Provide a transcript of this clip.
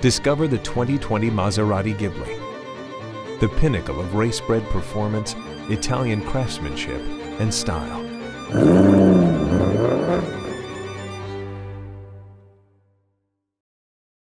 Discover the 2020 Maserati Ghibli, the pinnacle of race-bred performance, Italian craftsmanship, and style.